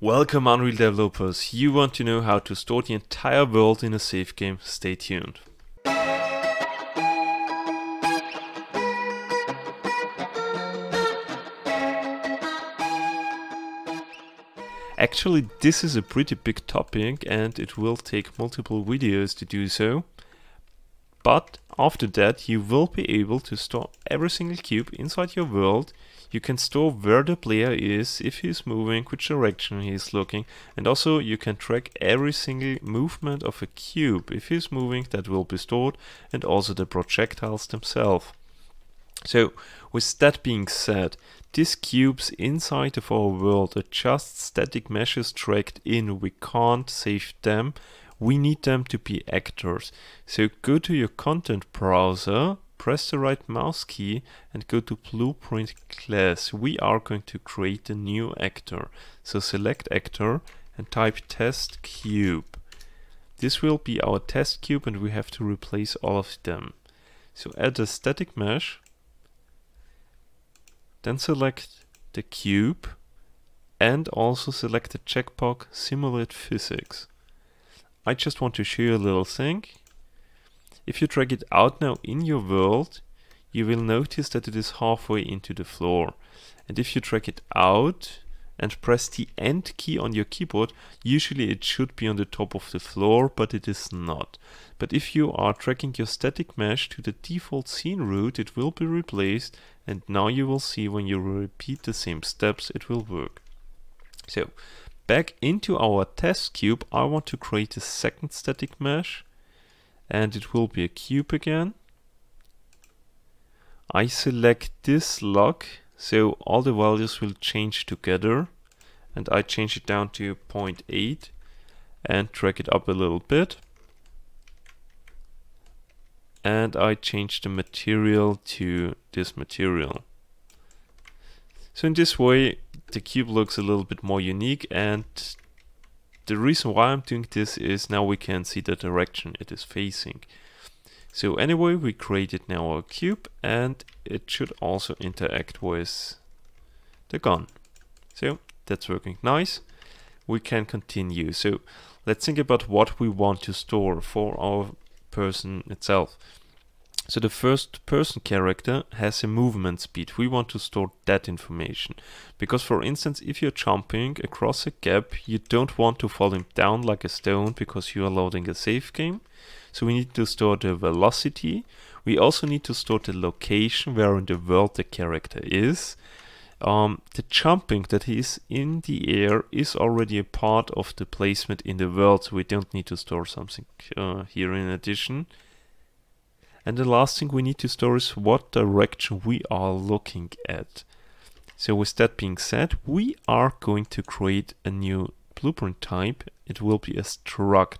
Welcome Unreal developers, you want to know how to store the entire world in a save game, stay tuned. Actually this is a pretty big topic and it will take multiple videos to do so. But after that you will be able to store every single cube inside your world you can store where the player is, if he's moving, which direction he's looking, and also you can track every single movement of a cube. If he's moving, that will be stored, and also the projectiles themselves. So, with that being said, these cubes inside of our world are just static meshes tracked in. We can't save them. We need them to be actors. So go to your content browser press the right mouse key and go to blueprint class. We are going to create a new actor. So select actor and type test cube. This will be our test cube and we have to replace all of them. So add a static mesh, then select the cube and also select the checkbox simulate physics. I just want to show you a little thing. If you drag it out now in your world, you will notice that it is halfway into the floor. And if you drag it out and press the end key on your keyboard, usually it should be on the top of the floor, but it is not. But if you are dragging your static mesh to the default scene root, it will be replaced and now you will see when you repeat the same steps, it will work. So back into our test cube, I want to create a second static mesh and it will be a cube again. I select this lock so all the values will change together and I change it down to 0.8 and drag it up a little bit and I change the material to this material. So in this way the cube looks a little bit more unique and the reason why I'm doing this is now we can see the direction it is facing. So anyway, we created now a cube and it should also interact with the gun. So that's working nice. We can continue. So let's think about what we want to store for our person itself. So the first person character has a movement speed. We want to store that information. Because for instance, if you're jumping across a gap, you don't want to fall him down like a stone because you are loading a save game. So we need to store the velocity. We also need to store the location where in the world the character is. Um, the jumping that he is in the air is already a part of the placement in the world, so we don't need to store something uh, here in addition. And the last thing we need to store is what direction we are looking at. So with that being said, we are going to create a new blueprint type. It will be a struct.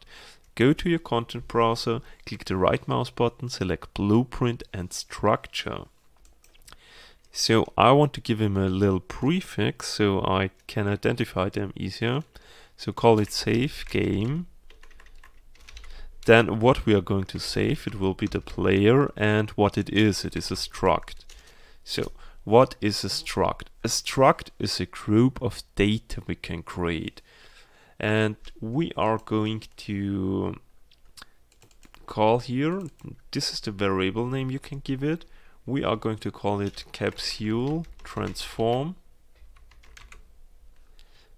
Go to your content browser, click the right mouse button, select blueprint and structure. So I want to give him a little prefix so I can identify them easier. So call it save game then what we are going to save, it will be the player and what it is, it is a struct. So what is a struct? A struct is a group of data we can create. And we are going to call here, this is the variable name you can give it. We are going to call it capsule transform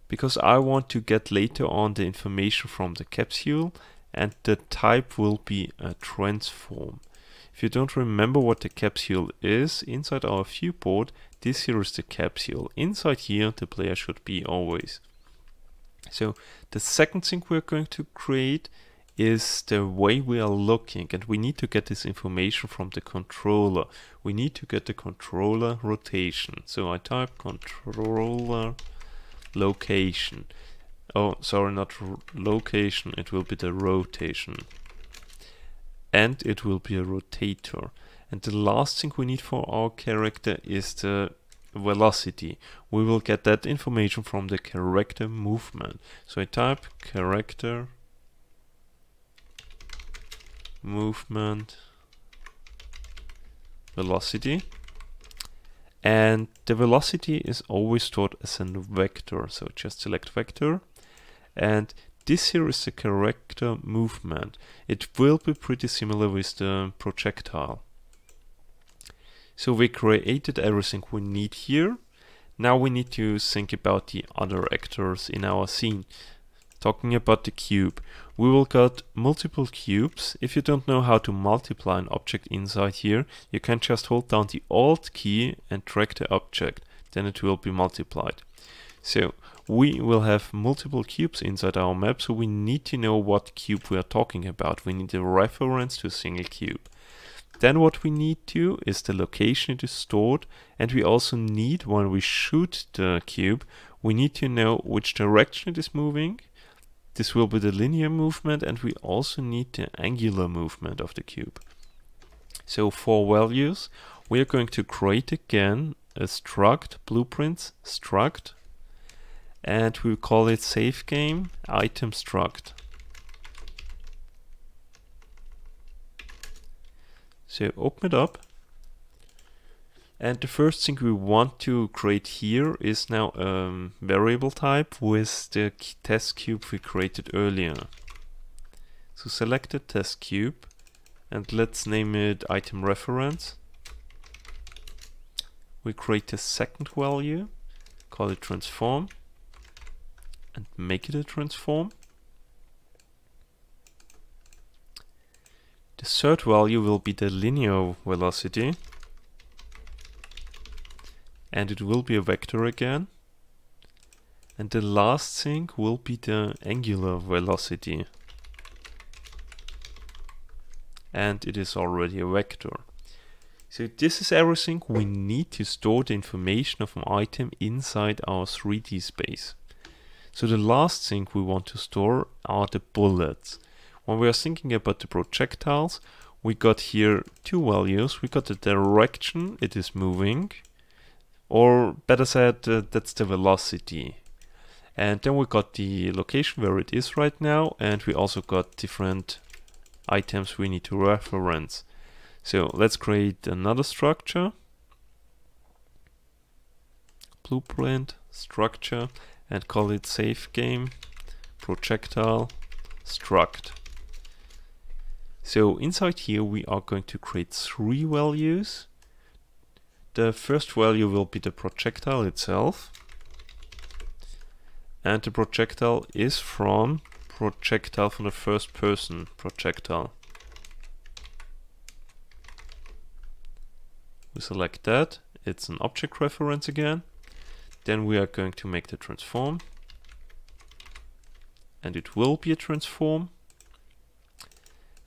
because I want to get later on the information from the capsule and the type will be a transform. If you don't remember what the capsule is, inside our viewport, this here is the capsule. Inside here, the player should be always. So the second thing we're going to create is the way we are looking and we need to get this information from the controller. We need to get the controller rotation. So I type controller location. Oh, sorry, not location, it will be the rotation. And it will be a rotator. And the last thing we need for our character is the velocity. We will get that information from the character movement. So I type character movement velocity and the velocity is always stored as a vector so just select vector and this here is the character movement. It will be pretty similar with the projectile. So we created everything we need here. Now we need to think about the other actors in our scene. Talking about the cube. We will got multiple cubes. If you don't know how to multiply an object inside here, you can just hold down the Alt key and drag the object, then it will be multiplied. So we will have multiple cubes inside our map, so we need to know what cube we are talking about. We need a reference to a single cube. Then what we need to is the location it is stored, and we also need, when we shoot the cube, we need to know which direction it is moving, this will be the linear movement and we also need the angular movement of the cube. So for values, we are going to create again a struct, blueprints struct, and we will call it save game item struct. So open it up and the first thing we want to create here is now a um, variable type with the test cube we created earlier. So select the test cube and let's name it item reference. We create a second value, call it transform and make it a transform. The third value will be the linear velocity and it will be a vector again. And the last thing will be the angular velocity. And it is already a vector. So this is everything we need to store the information of an item inside our 3D space. So the last thing we want to store are the bullets. When we are thinking about the projectiles, we got here two values. We got the direction it is moving or better said, uh, that's the velocity. And then we got the location where it is right now, and we also got different items we need to reference. So let's create another structure. Blueprint, structure, and call it save game, projectile, struct. So inside here we are going to create three values the first value will be the projectile itself. And the projectile is from projectile from the first person projectile. We select that, it's an object reference again. Then we are going to make the transform. And it will be a transform.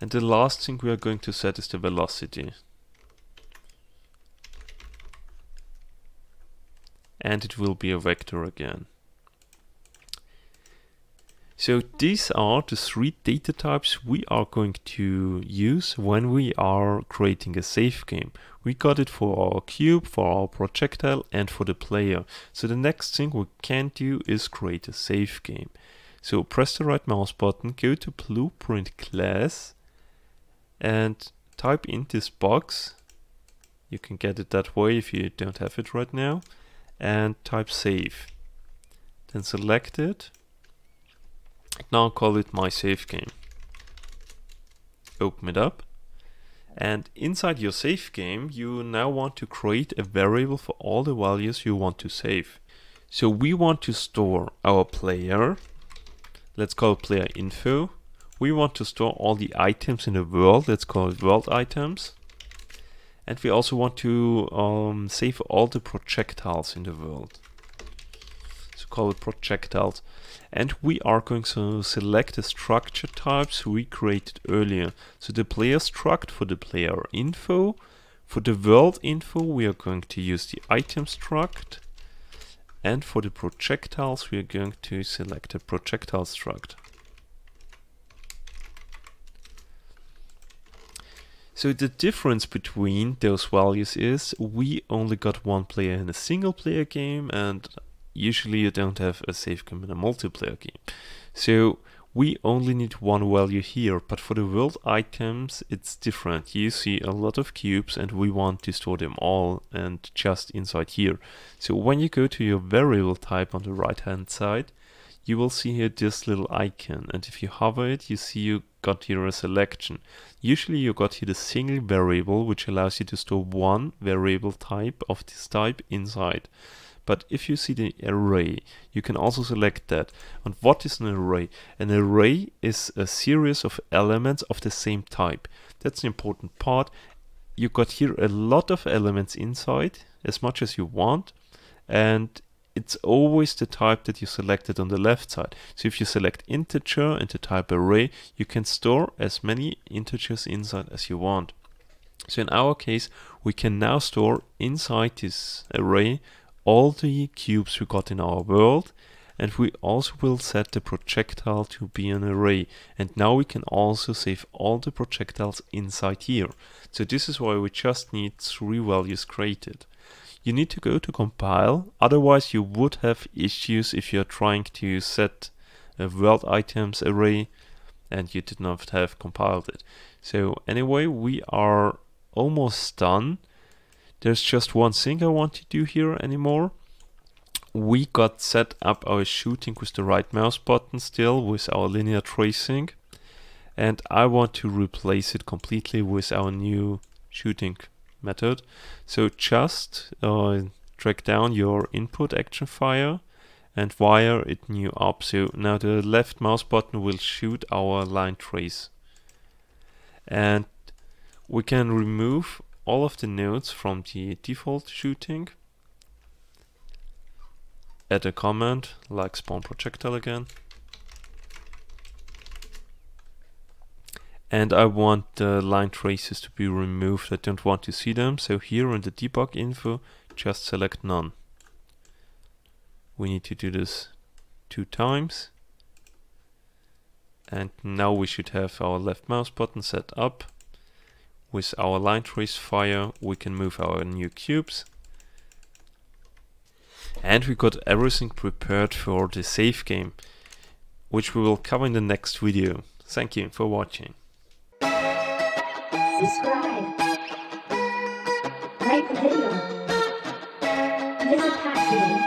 And the last thing we are going to set is the velocity. and it will be a vector again. So these are the three data types we are going to use when we are creating a save game. We got it for our cube, for our projectile and for the player. So the next thing we can do is create a save game. So press the right mouse button, go to blueprint class and type in this box. You can get it that way if you don't have it right now and type save. Then select it. Now call it my save game. Open it up. And inside your save game, you now want to create a variable for all the values you want to save. So we want to store our player. Let's call player info. We want to store all the items in the world. Let's call it world items. And we also want to um, save all the projectiles in the world. Call it projectiles. And we are going to select the structure types we created earlier. So the player struct for the player info. For the world info, we are going to use the item struct. And for the projectiles, we are going to select a projectile struct. So the difference between those values is we only got one player in a single player game and usually you don't have a save game in a multiplayer game. So we only need one value here, but for the world items, it's different. You see a lot of cubes and we want to store them all and just inside here. So when you go to your variable type on the right hand side, you will see here this little icon and if you hover it you see you got here a selection. Usually you got here the single variable which allows you to store one variable type of this type inside. But if you see the array, you can also select that. And what is an array? An array is a series of elements of the same type. That's the important part. You got here a lot of elements inside, as much as you want. And it's always the type that you selected on the left side. So if you select integer and the type array, you can store as many integers inside as you want. So in our case, we can now store inside this array all the cubes we got in our world and we also will set the projectile to be an array and now we can also save all the projectiles inside here. So this is why we just need three values created you need to go to compile, otherwise you would have issues if you're trying to set a world items array and you did not have compiled it. So anyway, we are almost done. There's just one thing I want to do here anymore. We got set up our shooting with the right mouse button still with our linear tracing and I want to replace it completely with our new shooting method. So just uh, drag down your input action fire and wire it new up. So now the left mouse button will shoot our line trace. And we can remove all of the nodes from the default shooting. Add a command like spawn projectile again. and I want the line traces to be removed. I don't want to see them. So here in the debug info, just select none. We need to do this two times. And now we should have our left mouse button set up. With our line trace fire, we can move our new cubes. And we got everything prepared for the save game, which we will cover in the next video. Thank you for watching subscribe, like the video, visit